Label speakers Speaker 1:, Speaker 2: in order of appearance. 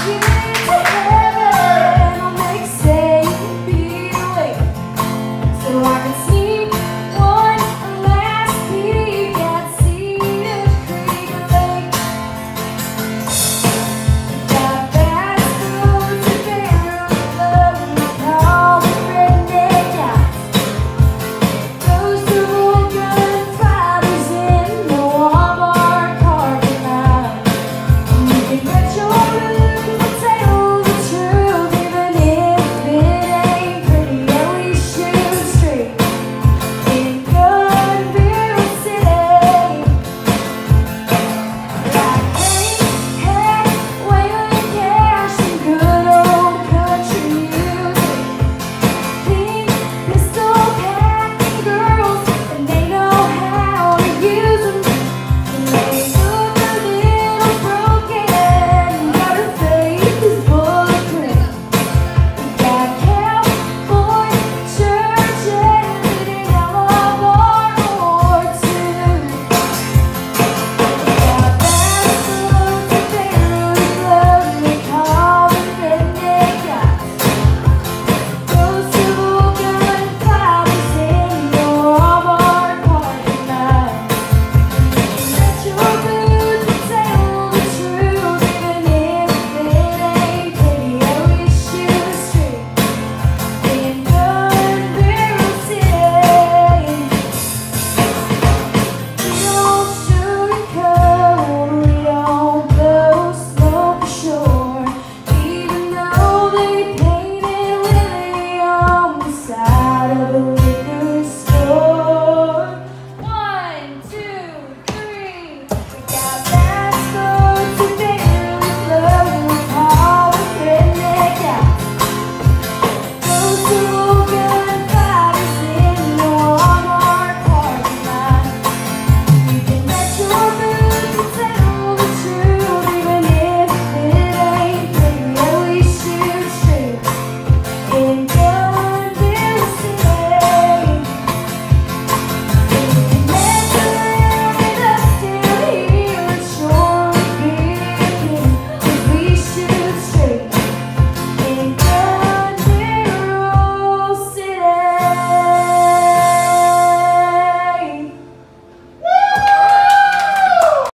Speaker 1: So I can see Thank you.